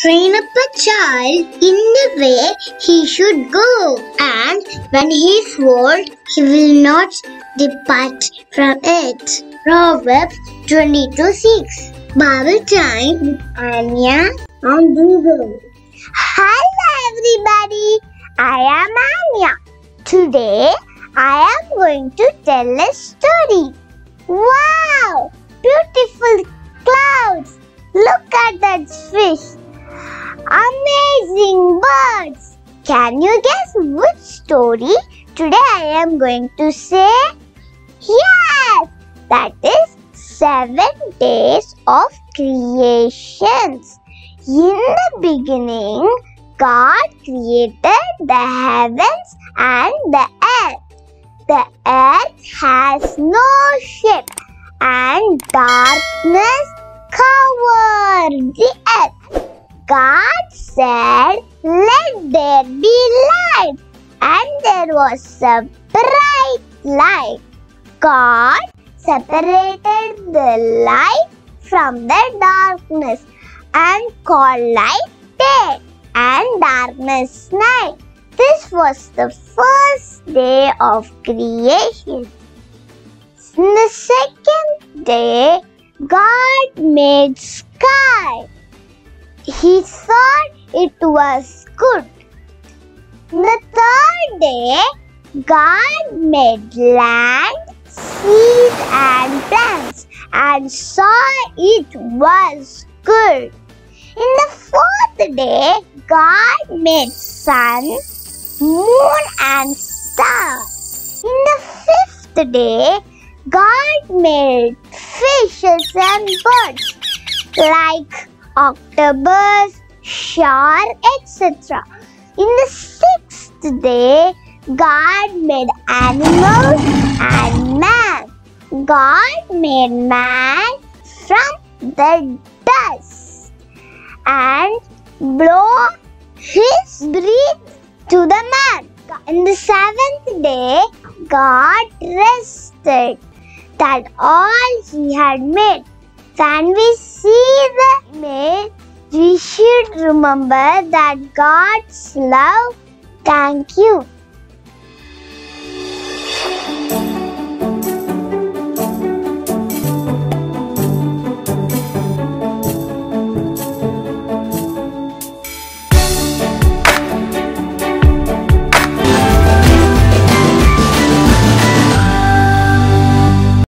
train up a child in the way he should go, and when he is old, he will not depart from it. Proverbs 22 6. Bible time with Anya on Google. Hello everybody, I am Anya. Today I am going to tell a story. Wow! Beautiful Can you guess which story today I am going to say? Yes! That is seven days of creations. In the beginning, God created the heavens and the earth. The earth has no shape and darkness covered the earth. God said, Let there be light, and there was a bright light. God separated the light from the darkness and called light day and darkness night. This was the first day of creation. In the second day, God made sky. He thought it was good. The third day, God made land, seas, and plants, and saw it was good. In the fourth day, God made sun, moon, and stars. In the fifth day, God made fishes and birds like octopus, shark, etc. In the sixth day, God made animals and man. God made man from the dust and blow his breath to the man. In the seventh day, God rested that all he had made. When we see the image, we should remember that God's love. Thank you.